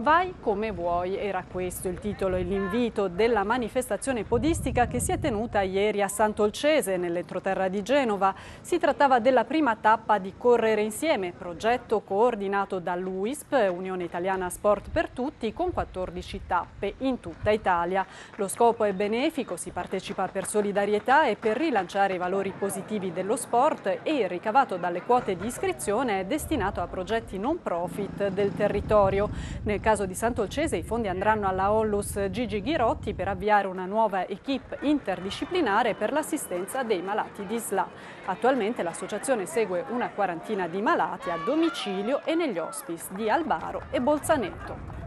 Vai come vuoi, era questo il titolo e l'invito della manifestazione podistica che si è tenuta ieri a Sant'Olcese, nell'entroterra di Genova. Si trattava della prima tappa di Correre Insieme, progetto coordinato dall'UISP, Unione Italiana Sport per Tutti, con 14 tappe in tutta Italia. Lo scopo è benefico, si partecipa per solidarietà e per rilanciare i valori positivi dello sport e il ricavato dalle quote di iscrizione è destinato a progetti non profit del territorio. Nel caso di Sant'Olcese i fondi andranno alla Ollus Gigi Ghirotti per avviare una nuova equip interdisciplinare per l'assistenza dei malati di SLA. Attualmente l'associazione segue una quarantina di malati a domicilio e negli hospice di Albaro e Bolzaneto.